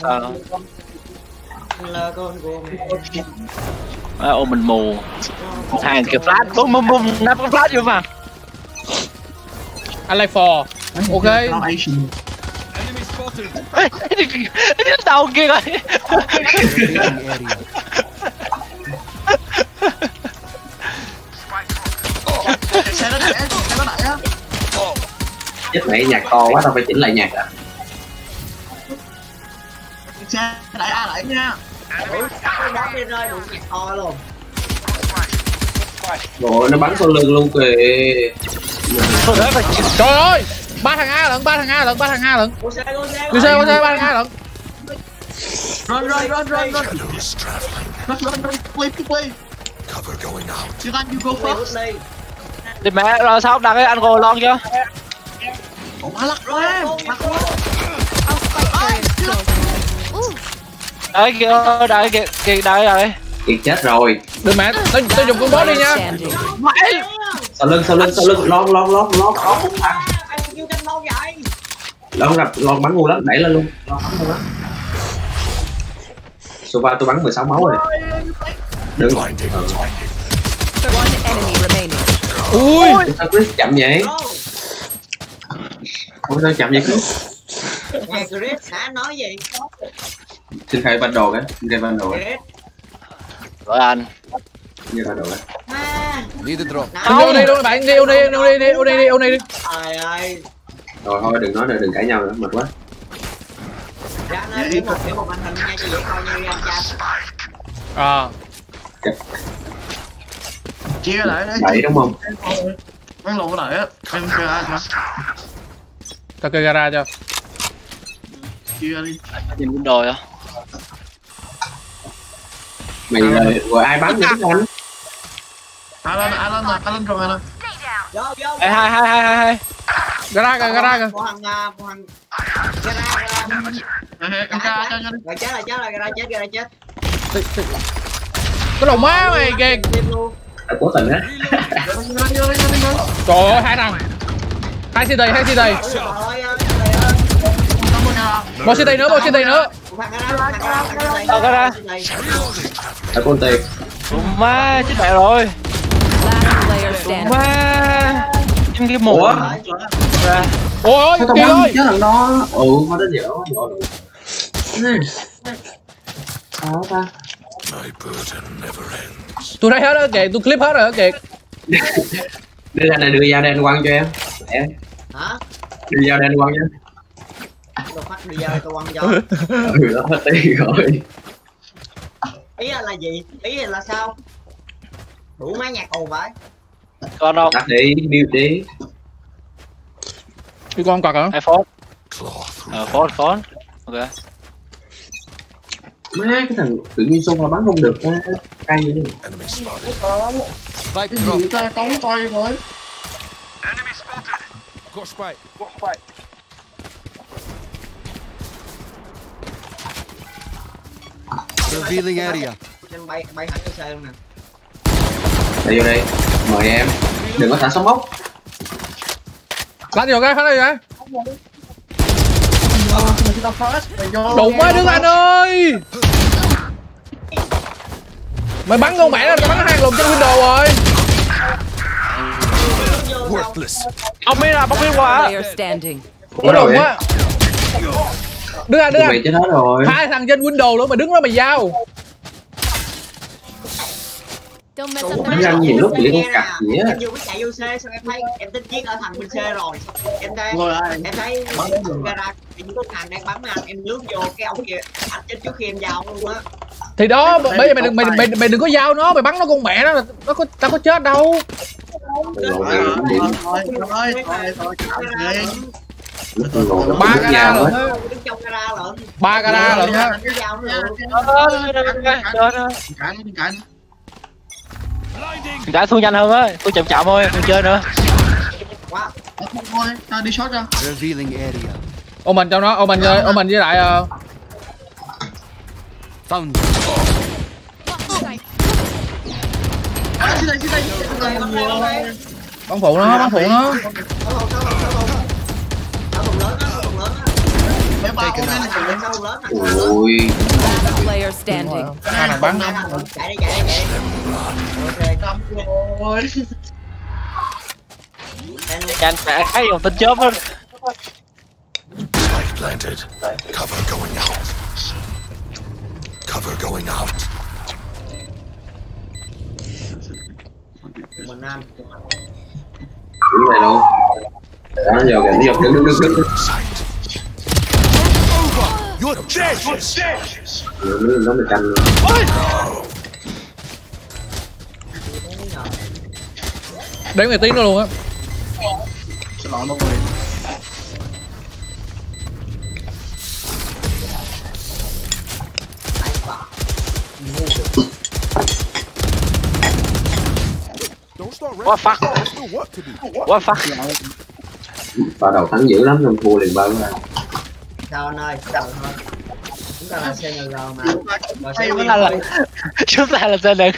Ờ. là con của mình À, ô mình mù hàng kìa flash bum bum bum nắp cái flash vô mà I like four. Ok. Đến đầu kia rồi Xe nó đẩy, xe nó đẩy á. chết mẹ nhạc to quá tao phải chỉnh lại nhạc à Xe đẩy A đẩy nha. ủa cái đá đi rơi đụng nhạc to luôn Rồi nó bắn sau lưng luôn kìa Trời ơi. Ba thằng A lận, ba thằng A lận, ba thằng A lận. ô xe ô xe ba thằng A lận. Run, run, run, run, run. Run, run, run. Play, play. You can, you go first. đi đi mẹ rồi sao đặt cái anh ngồi lon chưa Ủa, má lắc quá. Lắc quá. Đấy kia đây kia kia đây đây Kiệt chết rồi. Đừng mẹ, tao tao dùng con boss đi nha. Mày sau lưng sau lưng sau lưng lon lon lon lon. Lon anh kêu canh lâu vậy? Lon gặp lon bắn ngu lắm đẩy lên luôn. Lon bắn ngu lắm. Sova tôi bắn 16 máu rồi. Đừng remaining. Ui. sao Chris chậm vậy? Ủa sao chậm vậy. Chris nhà Chris hả? Nói gì xin khai ban đồ cái xin khai ban cái Chris rồi anh như ban đồ cái Need a drop. Anh vô đi luôn bạn, đi vô đi, vô đi, đi, vô đi, đi, vô đi. đi. trời ơi rồi thôi đừng nói nữa đừng cãi nhau nữa mệt quá ra nơi để một để một màn hình nha cho dễ coi nha anh cha À. Chia lại đấy. đẩy đúng không Bắn lộn đẩy á. Em chơi ai hả? Tao kêu gara cho. Chia đi. nhìn window á mày rồi, rồi ai bắn nữa anh Alan, Alan, Alan rồi Alan. vô vô Ê, hai hai hai hai hai Gara kìa, gara kìa. một thằng à, một thằng gara gara rồi chết rồi chết rồi gara chết gara chết Cái đầu má mày kìa. Cố tình á. Trời ơi, hai thằng. Hai CT, hai nha. Một CT nữa, một CT nữa. Ờ, gara. tao cố tiền má chết mẹ rồi standing. má em cái mù ủa ra Ôi ôi, kìa ơi. chứ thằng đó ừ nó dở lộn sao ta Tôi thấy hết đó kìa, tôi clip hết rồi kìa. đưa ra này đưa dao đen quăng cho em em hả đưa dao đen quăng cho đồ phát đi ra tôi quăng cho. Ừ. Đó hết tiền rồi. Ý là, là gì? Ý là, sao? Đủ mấy nhạc ồn vậy con đâu? Đặt đi build đi. Đi con cọc hả? ai phốt ờ phốt phốt ok. Má cái thằng tự nhiên xung là bắn không được á cay vậy Spike Cái gì ta? Tống coi rồi. Got spike. Revealing area. bay bay thẳng cho xe luôn nè Đây vô đây mời em đừng có thả sóng mốc Bắn vô cái, bắn. Mày vô. Đụng quá Đức Anh ơi. Mày bắn con mẹ nó, tao bắn hai lùm trên window rồi. Worthless. ông biết là bóc biết qua. Nó đụng quá. Đức Anh, tụi Anh. mày chết hết rồi Hai thằng trên window luôn, mày đứng đó mày giao. Mấy anh nhiều lúc chỉ có cặp gì á em vừa mới chạy vô xe xong em thấy em tính giết ở thằng bên xe rồi em thấy em thấy gara những cái thằng đang bắn anh em lướt vô cái ông kia anh chết trước khi em giao luôn á Thì đó, bây giờ mày đừng mày, mày, mày đừng có giao nó, mày bắn nó con mẹ nó là nó có tao có chết đâu. Rồi, Thôi, rồi, thôi, rồi, thôi, thôi, Ba gara lận á. Ba gara lận á. Cãi đi, cãi đi. đã thu nhanh hơn á tôi chậm chậm thôi đừng chơi nữa Ờ, Thôi, ta đi short ra. Ô mình trong đó, ô mình ô mình với lại ờ, Found. À, bắn phụ nó, bắn phụ nó. Thấu thùng thấu thùng thấu thùng thấu thùng lớn á thấu thùng lớn á mấy ba con Lên này lên sâu lớn này ui Last player standing. hai thằng bắn chạy đi chạy đi chạy đi ok năm rồi Anh phải thấy dùng tên chớp á Spike planted. Cover going out. Cover going out. mình ăn đúng này luôn đó nó vào kìa nó vào đứng đứng đứng đứng Nó canh đánh người tiếng nó luôn á. Nó rồi Don't start What fuck. What và đầu thắng dữ lắm nên thua liền ba cái sao anh ơi sao thôi ta là CNG mà. Rồi win quá là-. Chúng ta là này?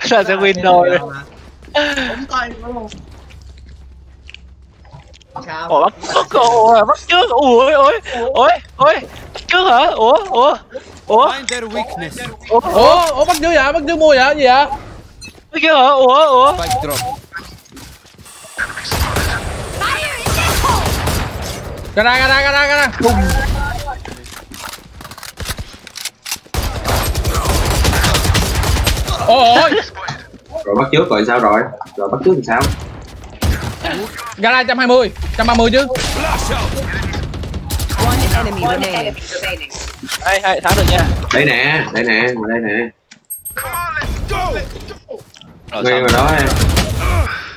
Chúng ta sẽ win mà. ống tay luôn sao Ủa bắt trước Ủa bắt trước. Ủa ôi ôi ôi Bắt trước hả? Ủa ủa Ủa. Ủa ủa. Bắt chưa vậy? Bắt chưa mua vậy? Gì vậy? Bắt trước hả? Ủa ủa. Spike drop. gara gara gara gara ôi rồi bắt trước rồi sao rồi? Rồi bắt trước thì sao? Gara 120 130 chứ. Hay hay thắng được nha. Đây nè đây nè ngồi đây nè. Rồi ngay vào đó em.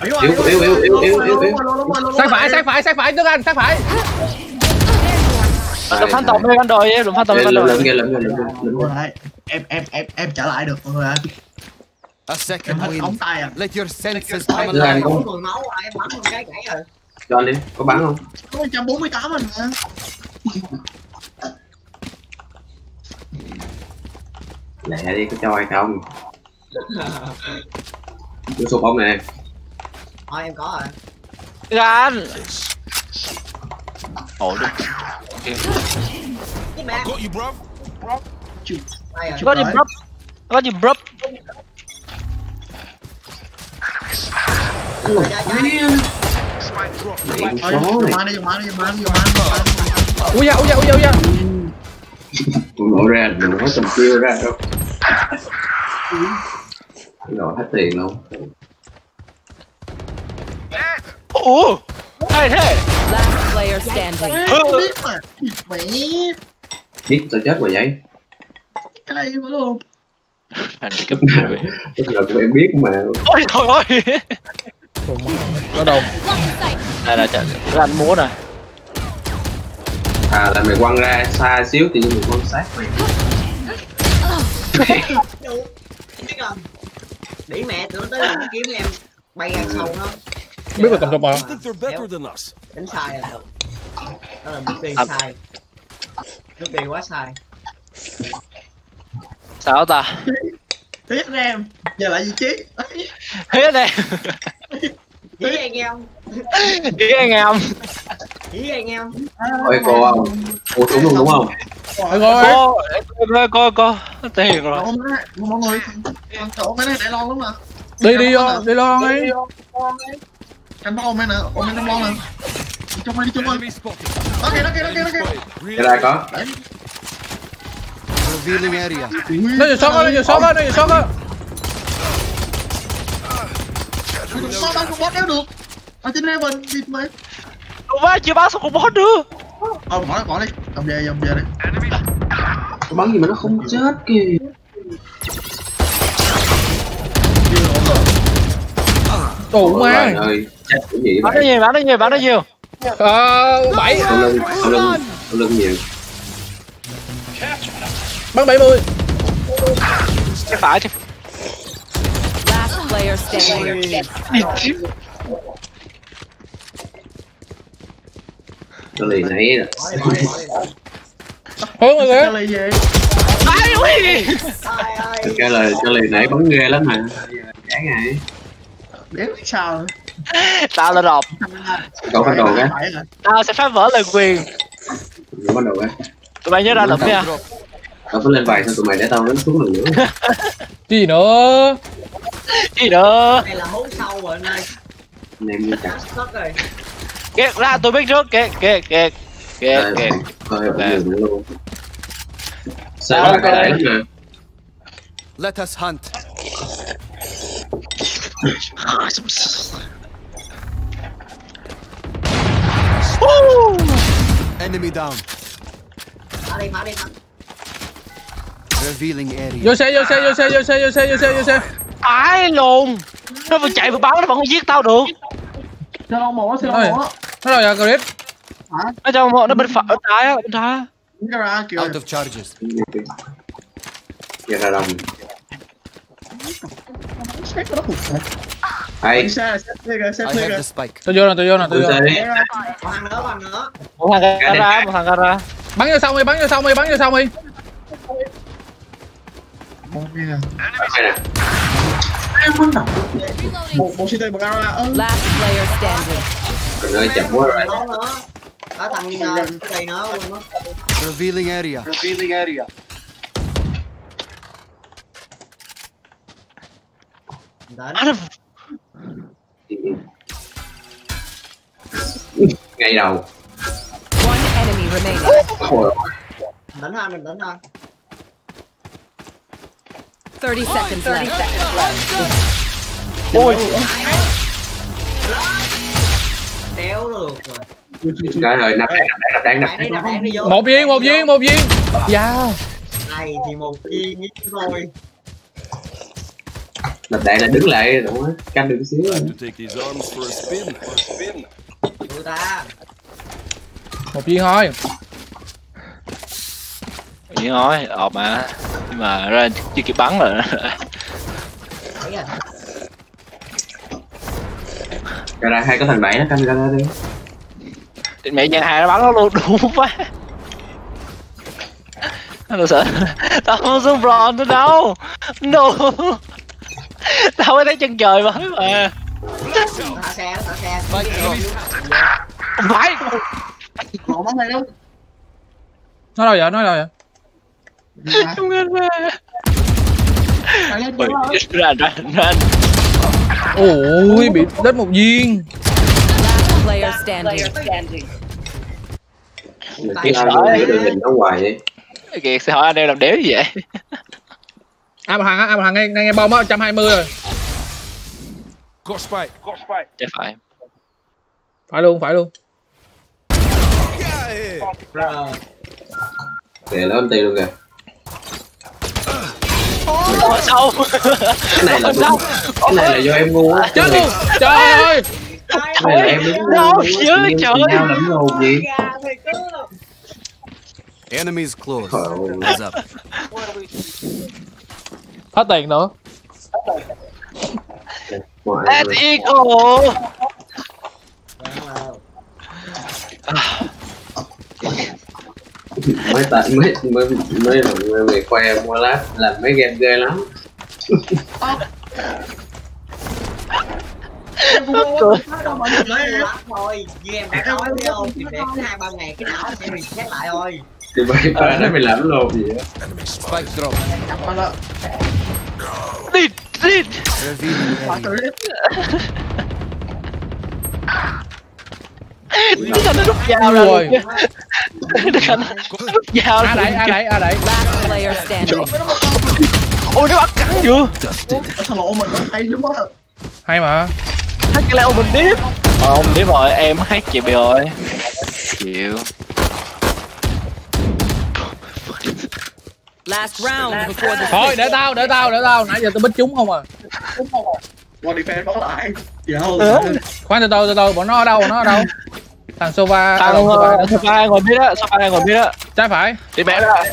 Yếu yếu yếu yếu yếu yếu yếu. Sang phải sang phải sang phải nước anh sang phải. Đừng phán tổng đi con đồi Đừng phán tổng lượm lượm kia lượm kia lượm kia lượm Rồi đấy. em em em em trả lại được mọi người ơi A second win. ống tay à. Let your senses come alive. bốn người máu rồi em bắn một cái gãy rồi. Cho anh đi có bắn không? Có 148 anh hả? Lẹ đi có cho hay không? Tôi sụp ông nè thôi em có rồi. Gan Ủa được cái mẹ Got you, bro. đây rồi Có gì búp Có gì dùng mana ui da ui da ui da ui da. Tôi nổi ra đừng có tầm chiêu ra đâu. Rồi hết tiền luôn. Ủa? Hay thế? Last player standing. không biết mà. Biết sao chết rồi vậy. Cái này phải luôn Anh cấp rồi tức là tụi em biết mà. Ôi trời ơi. Bắt đầu Đây là trận Anh múa nè. À là mày quăng ra xa xíu thì mày quăng sát mày. Để mẹ tụi nó tới làm kiếm em bay ra sâu nó biết là cầm than us. đánh sai rồi. Đó là bước đi sai. Bước đi quá sai Sao ta? Ra em. Giờ lại vị trí Thế này ý anh em. Ý anh em. Ý anh em. Ôi cô không cô trúng luôn đúng không? Được rồi Cô Cô cô cô. Tiền rồi. Mọi người. Còn chỗ cái này để lon lắm mà. Đi đi vô đi lo đi. Cánh bao ôm này nè, ôm này trong lon nè. Trong đây đi trong đây Enemy spotted. Đó kìa, đó kìa, đây có. Đấy, Revealing area. á nó vừa sót á nó vừa sót á sao đâu không bót đéo được. Ở trên Heaven, đi mày Đúng quá chưa báo sao không bót được? Ờ, bỏ đi, bỏ đi. Ông về, ông về đi bắn gì mà nó không chết kìa. Cái gì Bán nó nhiều bán nó nhiều bán nó nhiều. Ờ bảy. Sau lưng sau lưng sau lưng nhiều bắn 70 Cái phải chứ Last player standing. cái là bỏ đi hướng rồi Cái kìa này về Ai ui. Ai ơi cái cái lì nãy bắn ghê lắm mà. Chán ngày Đéo biết sao? Tao là đọc cậu phát đồ cái. Tao sẽ phá vỡ lời quyền. Nó bắt đầu ấy tụi bay nhớ ra lụm nha Tao phải lên bài sao tụi mày để tao đánh xuống lần nữa. Gì nữa? Gì nữa? Đây là hố sâu rồi anh ơi. Anh em như chặt. Kẹt ra tôi biết trước. Kẹt kẹt kẹt kẹt kẹt thôi, Nè. định luôn. Sao mà cái đấy mà. Let us hunt. Enemy down. Phá đi, đi, phá. Revealing area. Vô xe vô xe vô xe vô xe vô xe vô xe vô xe ai lùn nó vừa chạy vừa bắn nó vẫn không giết tao được Xe lông mổ, xe lông Ôi. mổ. Nó rồi à Chris nó trong một nó bên phải bên trái á bên trái ra. Out of charges. Giờ ra đồng rồi. Hay. Tôi vô nè tôi vô nè tôi vô đi Còn thằng nữa, nữa. một thằng gara một thằng gara Bắn vô xong đi bắn vô xong đi bắn vô xong đi Một. Một, CT, một gara. Ơ. Last player standing. Chậm quá rồi. Có thằng cái gì nữa luôn á. Revealing area. Revealing area. À, nó Ngay đầu One enemy remaining. Đến thôi, mình đến thôi. 30 seconds left. ôi. Đéo được rồi. Cái rồi nạp đạn nạp đạn nạp Đạn. Vô. Một viên một viên một viên. Dạ. Này thì một viên nhất thôi. Nạp đạn là đứng lại. Đúng không Canh được xíu ta. Một viên thôi. Vậy nói ọp mà nhưng mà ra chưa kịp bắn rồi à. Ra hai có thằng bảy nó canh ra đi Định mẹ nhà hai nó bắn nó luôn đúng quá Tao sợ Tao không xuống bron nữa đâu No Tao mới thấy chân trời mới mà Thả xe, thả xe. Không phải Còn bắn này đâu. Nó đâu vậy nó đâu vậy ra. Không ra Phải lên Ôi, kìa. Ra ra ra Ôi bị đến một viên. Player standing. Ai luôn cái hình nó hoài vậy? Kiệt sẽ hỏi anh em làm đéo gì vậy? À một thằng á, à một thằng ngay ngay, ngay bom á 120 rồi. Got spike. Got spike. Chắc phải. Phải luôn phải luôn. Kìa nó âm ti luôn kìa Ôi sao? Cái này là Sao? Cái này là do em ngu. Á Chết luôn Trời ơi! Cái này là em đứng Đâu, ngu á. chứ, trời nhau lẫn ngầu gì? Enemies close. Eyes up. Hết tiền nữa. Rồi. equal mới tại mới mới mới là mới mày khoe mua lát làm mấy game ghê lắm lấy lát thôi như em đã nói với ông thì để hai ba ngày cái não sẽ reset lại thôi thì mày bà nói mày làm lồn gì á spike. Drop. Đi đi Cái thằng nó rút dao ra Cái thằng nó rút dao À ra à kìa. đẩy à đẩy Last player standing. Ôi nó bắt cắn chưa? Thằng lộ mình nó hay lắm á. Hay mà. Hết cái leo mình điếp Ờ ông điếp rồi em hát chịu bị rồi. Chịu. Last round before the Thôi để tao để tao để tao. Nãy giờ tôi bích chúng không à Qua defense bắn lại. Dạ Ừ. Khoan từ từ từ từ. Bọn nó ở đâu? Bọn nó ở đâu? Thằng Sova à, Tao thằng Sova Sofa ngồi biết á Sofa ngồi biết á. Trái phải. Điệp mẹ đó.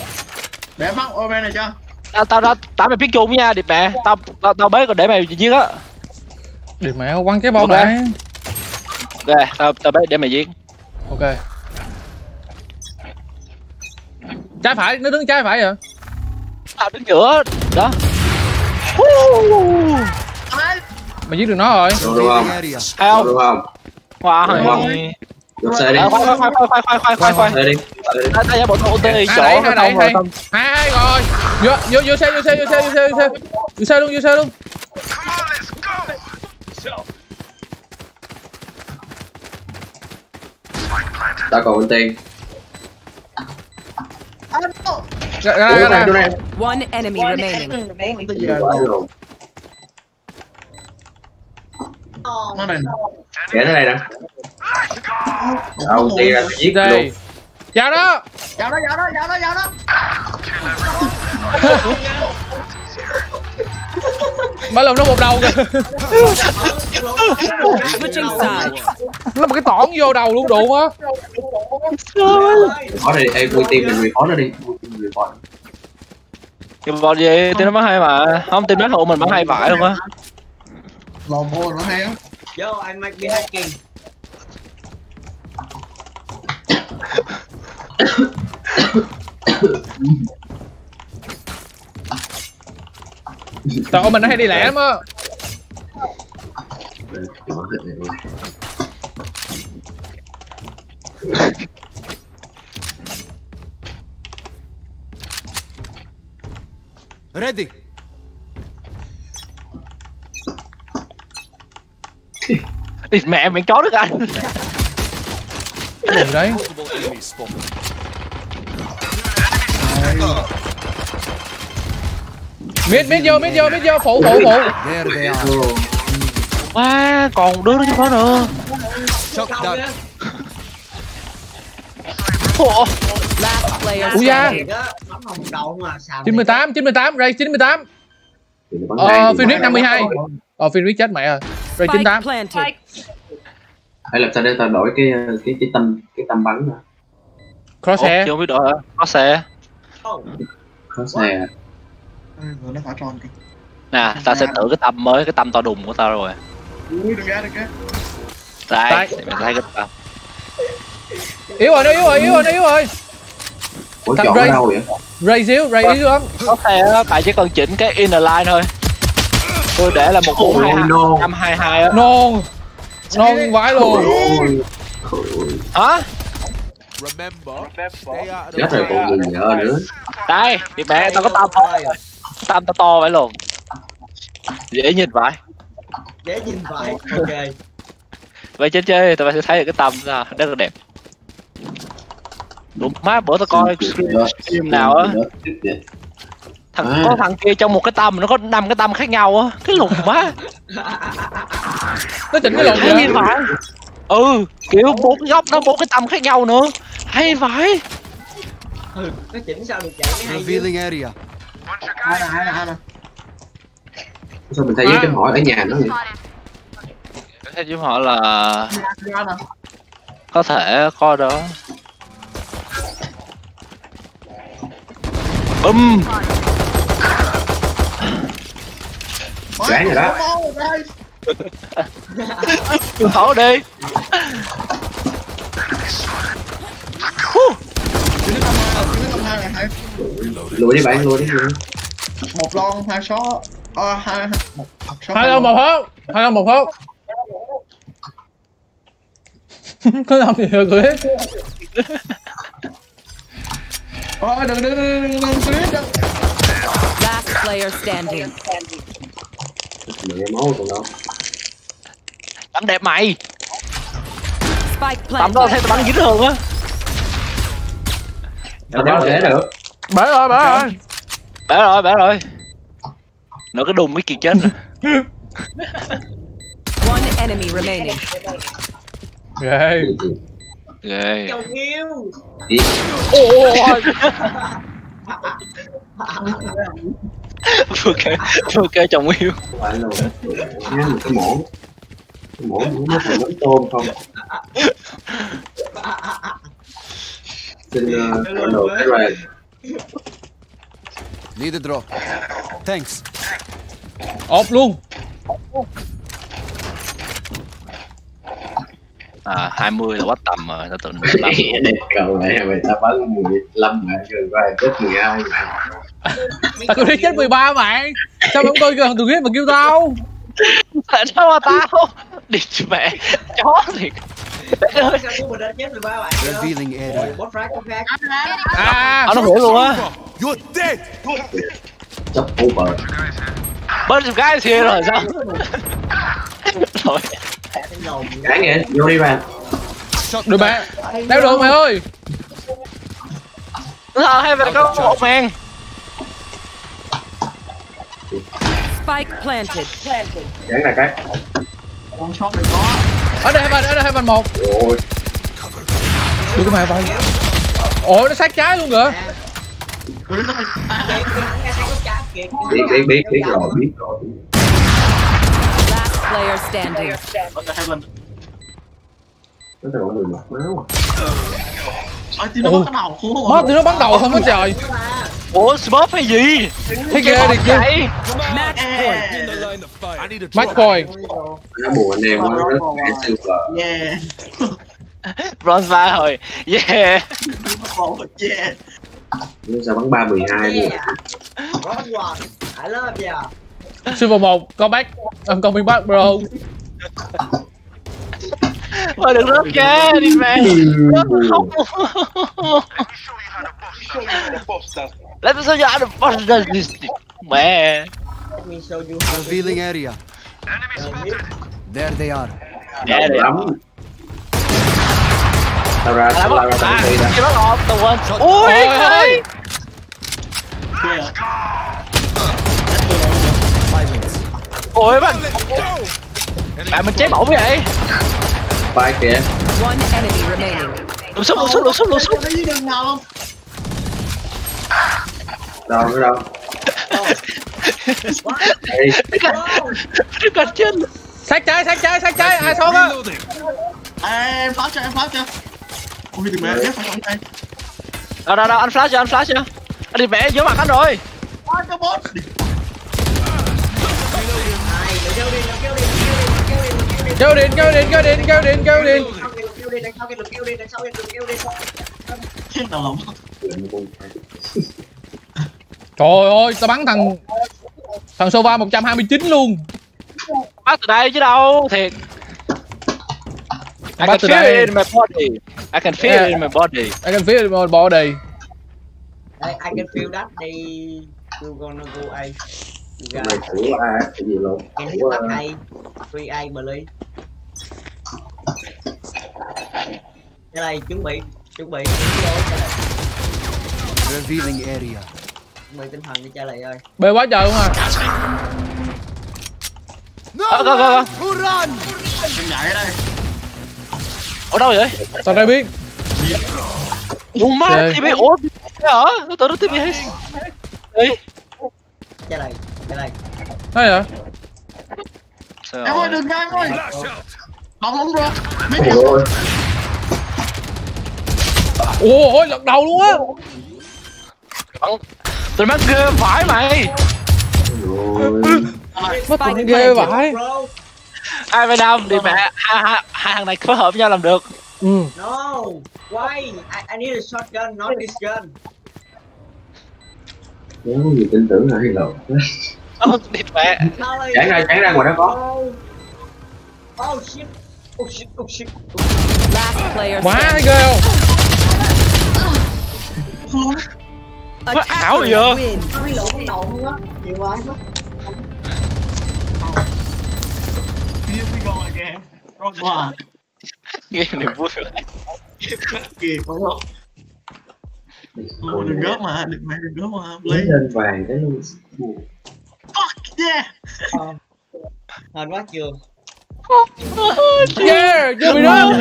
Để bắn ô bên này cho. Tao tao tao tao mày biết chung nha điệp mẹ Tao tao tao bế còn để mày giết á. Điệp mẹ quăng cái bom lại. Ok tao tao bế để mày giết. Ok. Trái phải nó đứng trái phải vậy Tao đứng giữa Đó mày giết được nó rồi. Được không? Ao được không? Khoa rồi. Được xe đi khoai khoai khoai khoai khoai khoai khoai đi đây là bọn tôi đi hai này hai rồi. Vô vô vô xe vô xe vô xe vô xe vô xe. Vô xe luôn vô xe luôn. Ta còn bên tiền One enemy remaining. Nó này Kẻ nó đây nè. Đâu, đi ra giết luôn. đây chào đó. Vào đó vào đó vào đó vào đó. Mấy lần nó một đầu kìa. Nó một cái tỏn vô đầu luôn đủ á Khó đây, ê, vui team mình report nó đi. Vui team mình report. cái bọn gì? Thì nó mới hay mà. Không tin mấy hộ mình mới hay vãi luôn á lò vô nó hay á Yo, I might be hacking. tụi mình nó hay đi lẻ lắm á. Ready. Thì mẹ miệng chó được anh. Cái đấy? Mid, mid vô, mid vô, mid vô, phụ, phụ, phụ. Quá, còn đứa nó chứ có nữa. Ui da. 98, 98, Ray 98 Ờ, Phoenix 52 Ờ, Phoenix chết mẹ rồi Spike 98 planted. Hay làm sao để tao đổi cái cái cái tâm cái tâm bắn nè. Ủa, Crosshair chưa biết đổi hả? Có xe. Ừ, rồi nó phải tròn kìa Nè, ta sẽ thử cái tâm mới, cái tâm to đùng của tao rồi ui ra ra Đây, Đây. để mình thấy cái tâm yếu rồi nó yếu rồi yếu rồi nó yếu rồi Ủa Thằng chọn Ray. đâu vậy? Ray yếu Ray yếu lắm Có xe á, tại chỉ cần chỉnh cái inner line thôi Tôi để là một bốn hai năm hai hai á. Non non vãi luôn. Hả? Chết rồi còn gì nhớ nữa. Đây, thì mẹ tao có tâm thôi Tâm tao to vậy luôn. Dễ nhìn vậy. Dễ nhìn vậy. Ok. Vậy chơi chơi, tụi bay sẽ thấy được cái tâm ra, rất là đẹp. Đúng. Má, bữa tao coi stream nào á thằng À. có thằng kia trong một cái tâm nó có năm cái tâm khác nhau á. Cái lùng má nó chỉnh cái lồng hay vậy? ừ kiểu bốn cái góc nó bốn cái tâm khác nhau nữa. Hay vậy? Ừ, nó chỉnh sao được vậy? Mới hay. Revealing area. hai là hai là hai là Sao mình thấy dưới cái hỏi ở nhà nó vậy? theo chú họ là có thể coi đó. Um Gái rồi đó. thổ đi. Lùi đi bạn, lùi đi. Một lon hai số ờ hai một một số hai ông một hốt. Hai ông một hốt. Có làm gì rồi cười ờ đừng đừng đừng đừng đừng clip đừng. Last player standing. Mẹ máu còn đâu. tắm đẹp mày. Tắm đó thấy bắn dính hơn á. Tao đéo để được. bể rồi bể rồi. Bẻ rồi bẻ rồi. Nữa cái đùng mới kiệt chết rồi One enemy remaining. ghê. Ghê. Chồng yêu. Ôi vừa kêu vừa kêu chồng yêu Phải luôn. Nhá một cái mổ. Cái mổ nó thành món tôm không? Xin uh, gọi đồ cái rồi. Need a drop. Thanks. ốp luôn à 20 là quá tầm rồi tao tưởng 15 đẹp cầu mẹ mày ta bắn 15 mẹ rồi qua chết 12 mẹ. Tao cứ chết 13 bạn sao mà không coi gần tụi ghét mà kêu tao? Tại sao mà tao? Đi mẹ. Chó thiệt. Sao của mình đã chết rồi ba bạn Revealing area. Bot frag có khác à Ờ, nó hiểu luôn á. You're dead. Chấp over Bunch of guys here rồi sao? Rồi Cái nghe vô đi bạn. Được mẹ đeo được mày ơi? Sao hay vậy có một màn Spike planted. Chẳng là cái. Con shot này có. ở đây Heaven ở đây Heaven một. Ôi. Được cái mày Heaven ủa nó sát trái luôn kìa. Rồi nó biết biết biết biết rồi biết rồi. Last player standing. Nó là người mặc máu Ai tin nó bắt cái đầu khô mất thì nó bắn đầu không có trời Ủa Smurf hay gì? Thấy ghê kia Vậy Match point. Drop. point Nó buồn em quá rất kẻ silver Yeah. Bronze 3 rồi Yeah. Oh, yeah. Nó sao bắn 312 buồn Bot one. I love you silver một con back um, con back bro. Thôi đừng rớt ra đi mẹ Rớt không Let me show you how the boss does this Mẹ Let me show you how to Revealing area. There they are. Dạ Đồng đẹp lắm Tao ra À, tao bắt ra tao à, đi đã cái đó lọt tao quên Ui Ôi, ơi. Ôi bạn Bạn mình cháy bỏng vậy? Vai kìa. One enemy remaining. Lục xúc lục xúc lục xúc lục xúc Có gì đường nào không? Đâu nó đâu Cái trên sát trái sát trái sát trái ai son á À, em pháo cho, em pháo cho. Ui, đừng mẹ, ghép phải không đây. Đâu đâu đâu anh flash cho anh flash cho Anh đi mẹ vô mặt anh rồi Pháo cho bot. Này, đừng kêu đi, đừng kêu đi, đừng kêu kêu đi, đừng kêu đi, đừng kêu đi điện kêu điện kêu điện kêu điện kêu điện Đằng sau kia, đừng kêu đi, đằng sau kia, đừng kêu đi, đằng sau kia, đừng kêu đi Chết đầu lòng. Trời ơi tao bắn thằng thằng Sova 129 luôn. Bắt từ đây chứ đâu Thiệt. I Bắt can feel đây. it in my body. I can feel it in my body. I can feel my body. Đây, I can feel that day You gonna go A? Mày guys thử A cái gì luôn can hit that A. Free A believe Cái này chuẩn bị Chuẩn bị. Revealing area. Chuẩn bị tinh thần đi chơi lại ơi bê quá trời luôn à Ờ, có. Who run? Em nhảy ở đây. Ở đâu vậy? tao đây biết Ủa má. TV Ủa Thế hả? Nó tưởng nó TV hay Đi Chơi lại thấy hả Sao Em ơi, đừng ra em ơi. Đóng lắm rồi. Mấy Ôi cái ôi ủa ôi lật đầu luôn á Bắn Tụi nó ghê phải mày. Ôi mất cũng ghê Bro Hai bên năm đi mẹ hai, hai, hai thằng này phối hợp với nhau làm được. Ừ. No Why? I, I need a shotgun not this gun. Nếu có gì tin tưởng là hay lộn Ờ, đi mẹ. Chẳng ra chẳng ra ngoài đó có. Oh. Oh shit. Oh shit Oh shit. Last player quá ghê không Quá ảo Attackers vậy? Game này vui vậy Kìa, có không? Đừng gớt mà, đừng mẹ đừng gớt mà. Lấy lên vàng cái luôn. Fuck yeah. Hên quá chưa? Yeah chưa bị đó.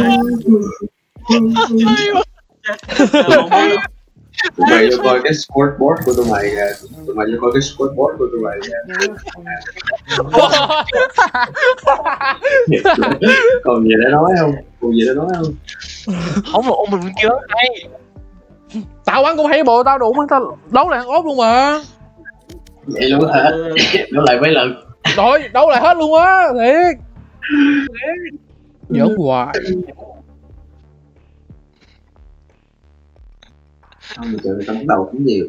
Tụi mày cho coi cái scoreboard của tụi mày kìa Tụi mày cho coi cái scoreboard của tụi mày kìa Còn gì để nói không? Còn gì để nói không? Không là ôm mình kia hay tao bắn cũng hay bộ tao đủ tao đấu lại ốp luôn mà. Vậy luôn hả? Nó lại mấy lần? Rồi đấu lại hết luôn á thiệt. Giỡn hoài người ta bắt đầu cũng nhiều.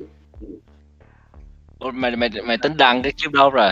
Mày mày mày tính đăng cái clip đâu rồi